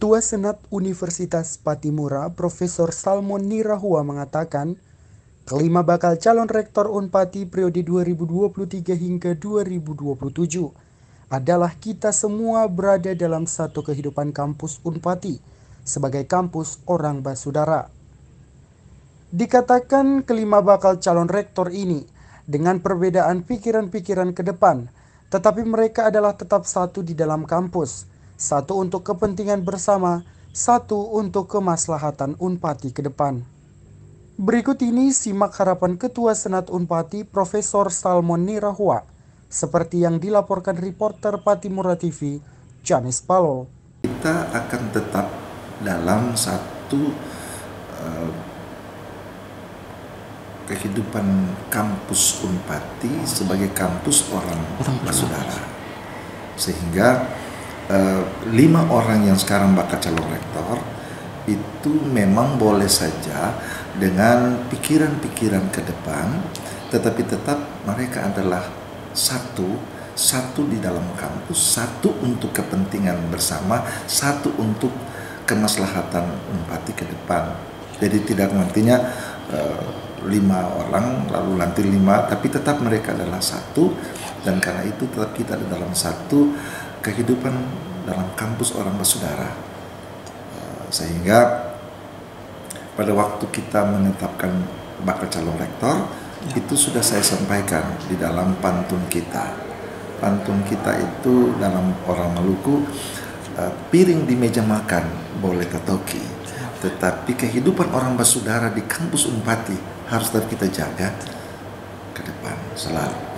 Ketua Senat Universitas Patimura, Profesor Salmon Nirahua mengatakan, kelima bakal calon rektor Unpati periode 2023 hingga 2027 adalah kita semua berada dalam satu kehidupan kampus Unpati sebagai kampus orang basudara. Dikatakan kelima bakal calon rektor ini dengan perbedaan pikiran-pikiran ke depan, tetapi mereka adalah tetap satu di dalam kampus, satu untuk kepentingan bersama, satu untuk kemaslahatan Unpati ke depan. Berikut ini simak harapan Ketua Senat Unpati Profesor Salmon Nirahua, seperti yang dilaporkan reporter Patimura TV, Janis Palo. Kita akan tetap dalam satu uh, kehidupan kampus Unpati sebagai kampus orang bersaudara. Sehingga uh, lima orang yang sekarang bakal calon rektor itu memang boleh saja dengan pikiran-pikiran ke depan, tetapi tetap mereka adalah satu, satu di dalam kampus, satu untuk kepentingan bersama, satu untuk kemaslahatan Unpati ke depan. Jadi tidak nantinya uh, lima orang lalu nanti lima tapi tetap mereka adalah satu. Dan karena itu tetap kita ada dalam satu kehidupan dalam kampus orang bersaudara. Eh, sehingga pada waktu kita menetapkan bakal calon rektor ya. itu sudah saya sampaikan di dalam pantun kita. Pantun kita itu dalam orang Maluku eh, piring di meja makan boleh tetoki tetapi kehidupan orang bersaudara di kampus Unpati harus tetap kita jaga ke depan selalu.